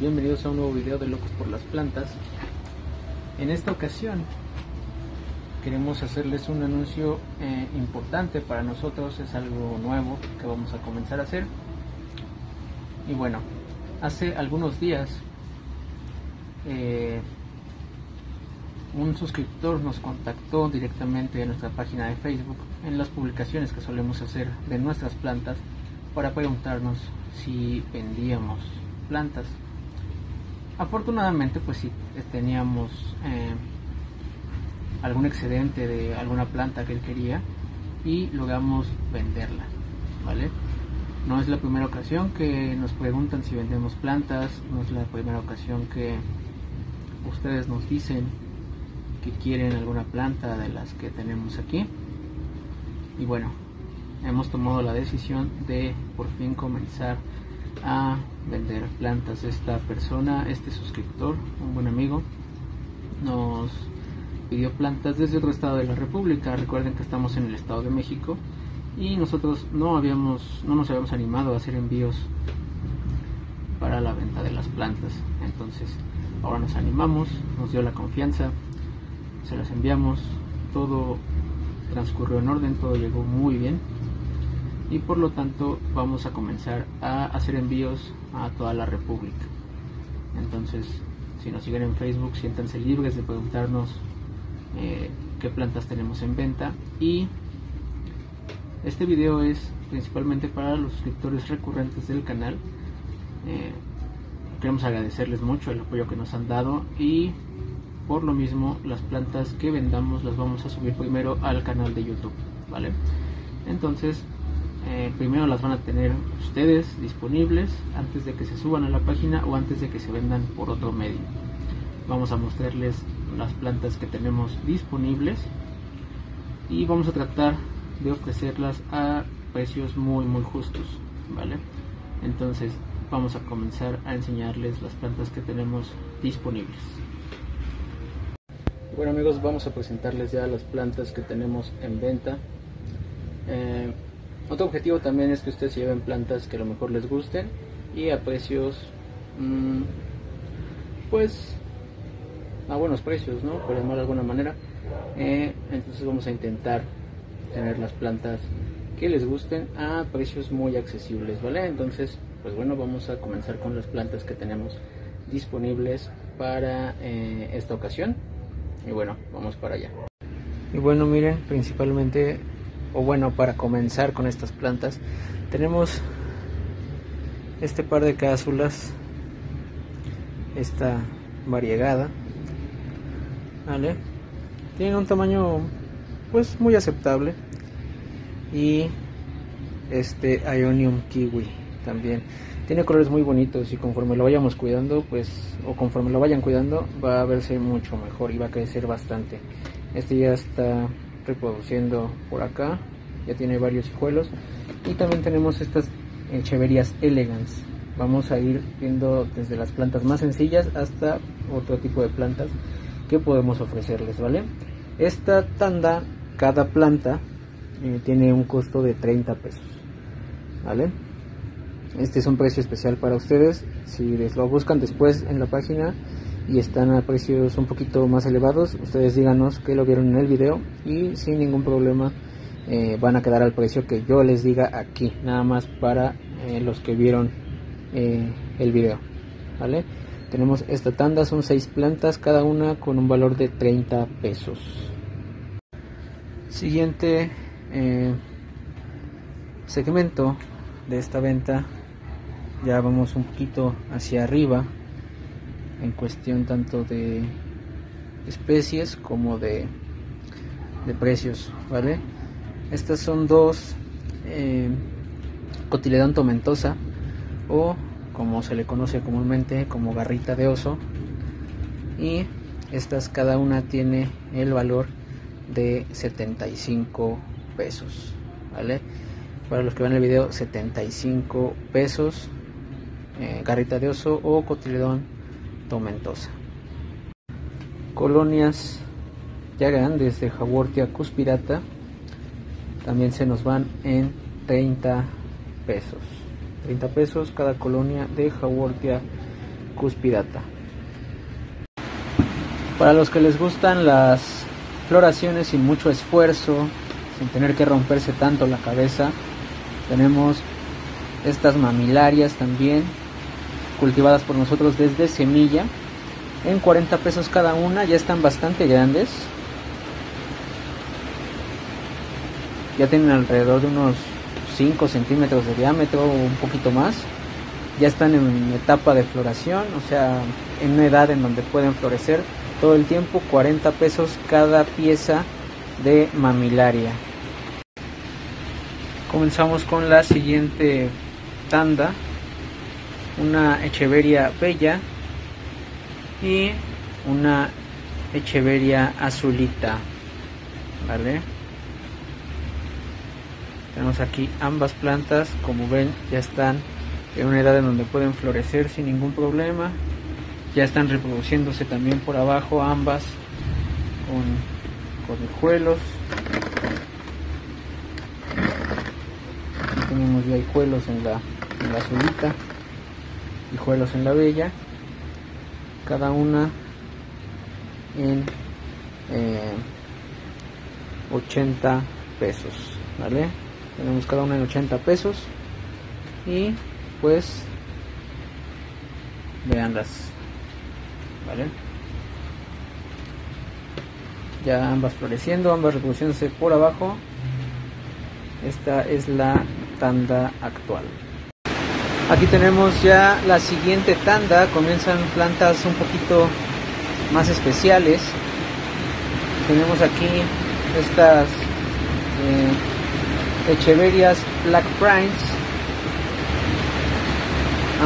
bienvenidos a un nuevo video de Locos por las Plantas. En esta ocasión queremos hacerles un anuncio eh, importante para nosotros, es algo nuevo que vamos a comenzar a hacer. Y bueno, hace algunos días eh, un suscriptor nos contactó directamente en nuestra página de Facebook en las publicaciones que solemos hacer de nuestras plantas para preguntarnos si vendíamos plantas. Afortunadamente, pues si teníamos eh, algún excedente de alguna planta que él quería y logramos venderla, ¿vale? No es la primera ocasión que nos preguntan si vendemos plantas, no es la primera ocasión que ustedes nos dicen que quieren alguna planta de las que tenemos aquí. Y bueno, hemos tomado la decisión de por fin comenzar a vender plantas. Esta persona, este suscriptor, un buen amigo, nos pidió plantas desde otro estado de la República. Recuerden que estamos en el Estado de México y nosotros no habíamos, no nos habíamos animado a hacer envíos para la venta de las plantas. Entonces, ahora nos animamos, nos dio la confianza, se las enviamos, todo transcurrió en orden, todo llegó muy bien y por lo tanto vamos a comenzar a hacer envíos a toda la República. Entonces, si nos siguen en Facebook, siéntanse libres de preguntarnos eh, qué plantas tenemos en venta y este video es principalmente para los suscriptores recurrentes del canal. Eh, queremos agradecerles mucho el apoyo que nos han dado y por lo mismo las plantas que vendamos las vamos a subir primero al canal de YouTube, ¿vale? Entonces eh, primero las van a tener ustedes disponibles antes de que se suban a la página o antes de que se vendan por otro medio. Vamos a mostrarles las plantas que tenemos disponibles y vamos a tratar de ofrecerlas a precios muy muy justos, ¿vale? Entonces vamos a comenzar a enseñarles las plantas que tenemos disponibles. Bueno amigos, vamos a presentarles ya las plantas que tenemos en venta. Eh, otro objetivo también es que ustedes lleven plantas que a lo mejor les gusten y a precios, mmm, pues, a buenos precios, ¿no? Por llamar de alguna manera. Eh, entonces vamos a intentar tener las plantas que les gusten a precios muy accesibles, ¿vale? Entonces, pues bueno, vamos a comenzar con las plantas que tenemos disponibles para eh, esta ocasión. Y bueno, vamos para allá. Y bueno, miren, principalmente o bueno, para comenzar con estas plantas, tenemos este par de cápsulas, esta variegada, ¿vale? Tiene un tamaño pues muy aceptable. Y este Ionium Kiwi también. Tiene colores muy bonitos y conforme lo vayamos cuidando pues o conforme lo vayan cuidando va a verse mucho mejor y va a crecer bastante. Este ya está reproduciendo por acá ya tiene varios hijuelos. Y también tenemos estas echeverías elegans vamos a ir viendo desde las plantas más sencillas hasta otro tipo de plantas que podemos ofrecerles vale esta tanda cada planta eh, tiene un costo de 30 pesos vale este es un precio especial para ustedes. Si les lo buscan después en la página y están a precios un poquito más elevados, ustedes díganos que lo vieron en el video y sin ningún problema eh, van a quedar al precio que yo les diga aquí, nada más para eh, los que vieron eh, el video. ¿vale? Tenemos esta tanda, son 6 plantas, cada una con un valor de 30 pesos. Siguiente segmento de esta venta, ya vamos un poquito hacia arriba en cuestión tanto de especies como de, de precios, ¿vale? Estas son dos eh, cotiledón tomentosa o como se le conoce comúnmente como garrita de oso y estas cada una tiene el valor de 75 pesos, ¿vale? Para los que ven el video 75 pesos eh, garrita de oso o cotiledón tomentosa. Colonias ya grandes de Jawortia cuspirata también se nos van en 30 pesos. 30 pesos cada colonia de Jawortia cuspidata. Para los que les gustan las floraciones sin mucho esfuerzo, sin tener que romperse tanto la cabeza, tenemos estas mamilarias también, cultivadas por nosotros desde semilla, en 40 pesos cada una, ya están bastante grandes. Ya tienen alrededor de unos 5 centímetros de diámetro o un poquito más. Ya están en etapa de floración, o sea, en una edad en donde pueden florecer todo el tiempo, 40 pesos cada pieza de mamilaria. Comenzamos con la siguiente tanda, una Echeveria bella y una Echeveria azulita, ¿vale? Tenemos aquí ambas plantas, como ven ya están en una edad en donde pueden florecer sin ningún problema. Ya están reproduciéndose también por abajo ambas con hijuelos. tenemos ya hijuelos en la, en la azulita, hijuelos en la bella, cada una en 80 eh, pesos, ¿vale? Tenemos cada una en 80 pesos y pues veanlas, ¿vale? Ya ambas floreciendo, ambas reproduciéndose por abajo. Esta es la tanda actual. Aquí tenemos ya la siguiente tanda, comienzan plantas un poquito más especiales. Tenemos aquí estas eh, Echeverias Black Prince,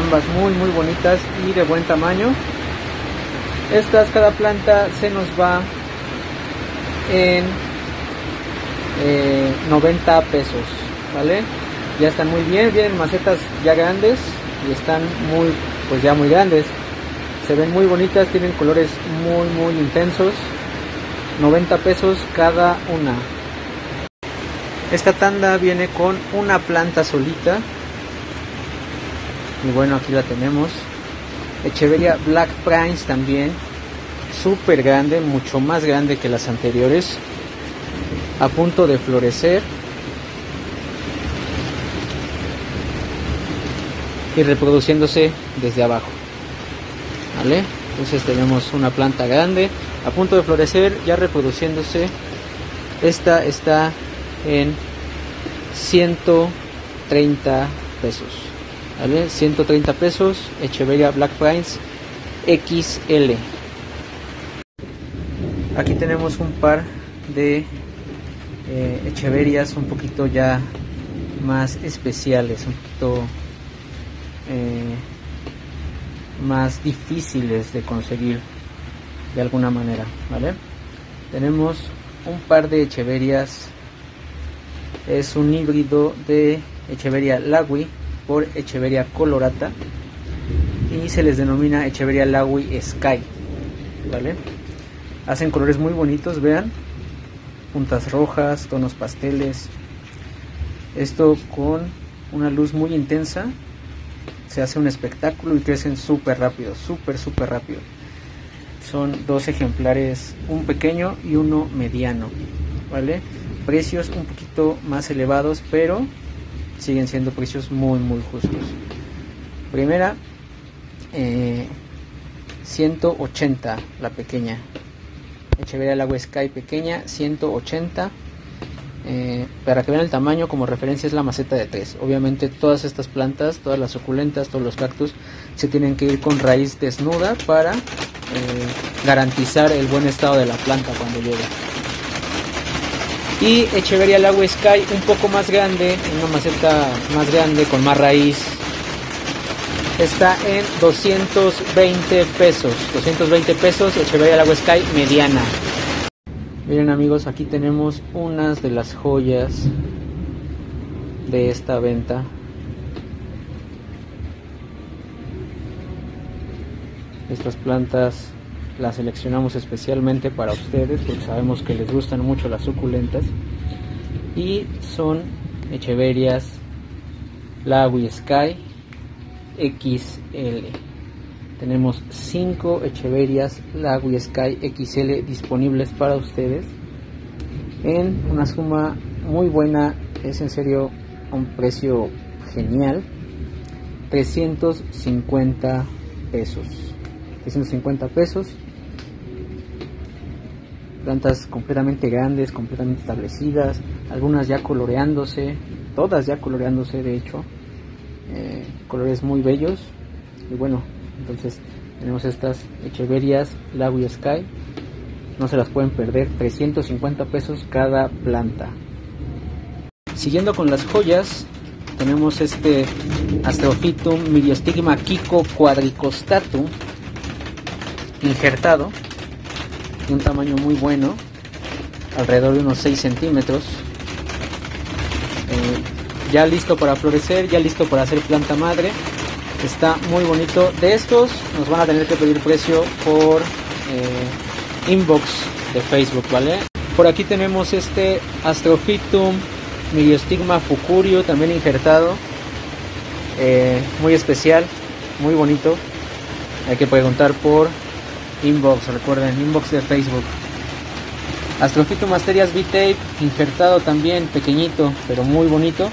ambas muy muy bonitas y de buen tamaño. Estas cada planta se nos va en 90 eh, pesos, ¿vale? Ya están muy bien, vienen macetas ya grandes y están muy, pues ya muy grandes. Se ven muy bonitas, tienen colores muy, muy intensos. 90 pesos cada una. Esta tanda viene con una planta solita. Y bueno, aquí la tenemos. Echeveria Black Prince también. Súper grande, mucho más grande que las anteriores. A punto de florecer. Y reproduciéndose desde abajo. ¿Vale? Entonces tenemos una planta grande a punto de florecer, ya reproduciéndose. Esta está en 130 pesos. ¿Vale? 130 pesos, Echeverria Black Pines XL. Aquí tenemos un par de eh, Echeverias un poquito ya más especiales, un poquito eh, más difíciles de conseguir de alguna manera, ¿vale? Tenemos un par de Echeverias, es un híbrido de Echeveria Lagui por Echeveria colorata y se les denomina Echeveria Lagui Sky, ¿vale? Hacen colores muy bonitos, vean, puntas rojas, tonos pasteles, esto con una luz muy intensa se hace un espectáculo y crecen súper rápido, súper, súper rápido. Son dos ejemplares, un pequeño y uno mediano, ¿vale? Precios un poquito más elevados, pero siguen siendo precios muy, muy justos. Primera, 180 eh, la pequeña. Echeverría Agua Sky pequeña, 180 eh, para que vean el tamaño, como referencia es la maceta de 3. Obviamente todas estas plantas, todas las suculentas, todos los cactus, se tienen que ir con raíz desnuda para eh, garantizar el buen estado de la planta cuando llegue. Y Echeveria Lago Sky un poco más grande, una maceta más grande con más raíz. Está en 220 pesos. 220 pesos Echeveria Lago Sky mediana. Miren amigos, aquí tenemos unas de las joyas de esta venta. Estas plantas las seleccionamos especialmente para ustedes porque sabemos que les gustan mucho las suculentas. Y son Echeverias Lagui Sky XL. Tenemos 5 Echeverias Lagui Sky XL disponibles para ustedes en una suma muy buena, es en serio un precio genial, 350 pesos. 350 pesos. Plantas completamente grandes, completamente establecidas, algunas ya coloreándose, todas ya coloreándose de hecho, eh, colores muy bellos. Y bueno, entonces tenemos estas Echeverias Lago Sky, no se las pueden perder, 350 pesos cada planta. Siguiendo con las joyas, tenemos este Astrophytum Myriostigma Kiko quadricostatum injertado de un tamaño muy bueno, alrededor de unos 6 centímetros. Eh, ya listo para florecer, ya listo para hacer planta madre. Está muy bonito. De estos nos van a tener que pedir precio por eh, inbox de Facebook, ¿vale? Por aquí tenemos este Astrophytum Myriostigma fucurio también injertado. Eh, muy especial, muy bonito. Hay que preguntar por inbox, recuerden, inbox de Facebook. Astrofito Asterias V-Tape, injertado también, pequeñito, pero muy bonito.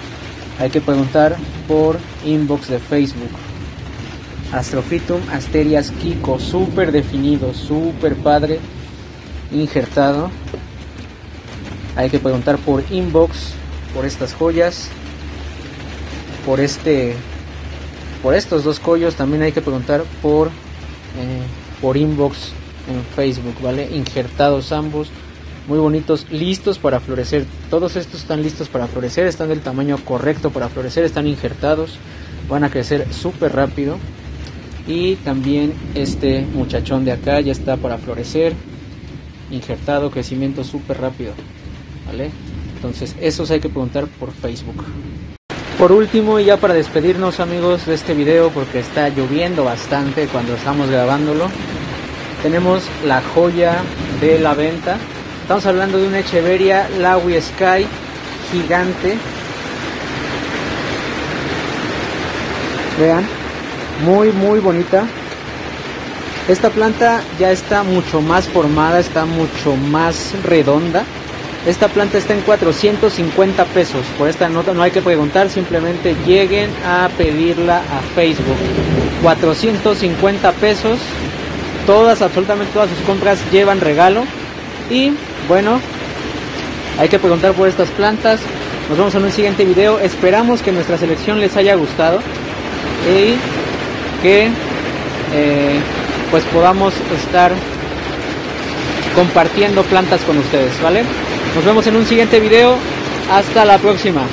Hay que preguntar por inbox de Facebook. Astrophytum Asterias Kiko, súper definido, súper padre, injertado. Hay que preguntar por inbox, por estas joyas, por este, por estos dos collos. También hay que preguntar por eh, por inbox en Facebook, ¿vale? Injertados ambos, muy bonitos, listos para florecer. Todos estos están listos para florecer, están del tamaño correcto para florecer, están injertados, van a crecer súper rápido. Y también este muchachón de acá ya está para florecer, injertado, crecimiento súper rápido, ¿vale? Entonces, esos hay que preguntar por Facebook. Por último, y ya para despedirnos amigos de este video, porque está lloviendo bastante cuando estamos grabándolo, tenemos la joya de la venta. Estamos hablando de una Echeveria Lawi Sky gigante. Vean, muy muy bonita. Esta planta ya está mucho más formada, está mucho más redonda. Esta planta está en 450 pesos. Por esta nota no hay que preguntar, simplemente lleguen a pedirla a Facebook. 450 pesos. Todas, absolutamente todas sus compras llevan regalo. Y bueno, hay que preguntar por estas plantas. Nos vemos en un siguiente video. Esperamos que nuestra selección les haya gustado y que eh, pues podamos estar compartiendo plantas con ustedes, ¿vale? Nos vemos en un siguiente video. Hasta la próxima.